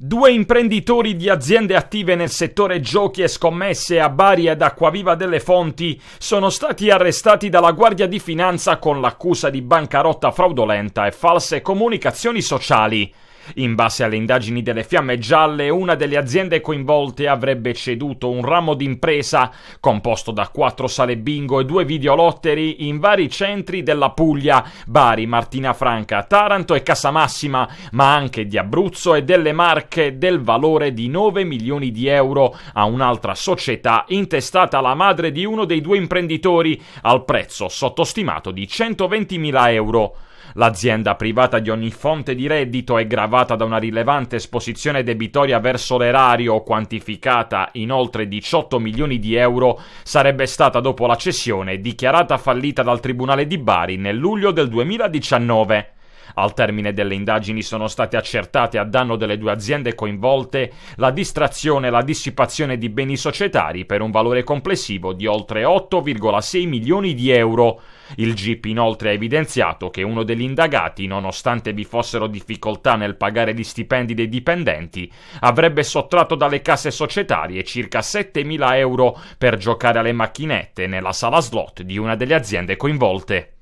Due imprenditori di aziende attive nel settore giochi e scommesse a Bari ed Acquaviva delle Fonti sono stati arrestati dalla Guardia di Finanza con l'accusa di bancarotta fraudolenta e false comunicazioni sociali. In base alle indagini delle Fiamme Gialle, una delle aziende coinvolte avrebbe ceduto un ramo d'impresa composto da quattro sale bingo e due videolotteri in vari centri della Puglia, Bari, Martina Franca, Taranto e Casamassima, ma anche di Abruzzo e delle Marche del valore di 9 milioni di euro a un'altra società intestata alla madre di uno dei due imprenditori al prezzo sottostimato di 120 mila euro. L'azienda privata di ogni fonte di reddito è gravata da una rilevante esposizione debitoria verso l'erario quantificata in oltre 18 milioni di euro, sarebbe stata dopo la cessione dichiarata fallita dal Tribunale di Bari nel luglio del 2019. Al termine delle indagini sono state accertate a danno delle due aziende coinvolte la distrazione e la dissipazione di beni societari per un valore complessivo di oltre 8,6 milioni di euro. Il GIP inoltre ha evidenziato che uno degli indagati, nonostante vi fossero difficoltà nel pagare gli stipendi dei dipendenti, avrebbe sottratto dalle casse societarie circa 7.000 euro per giocare alle macchinette nella sala slot di una delle aziende coinvolte.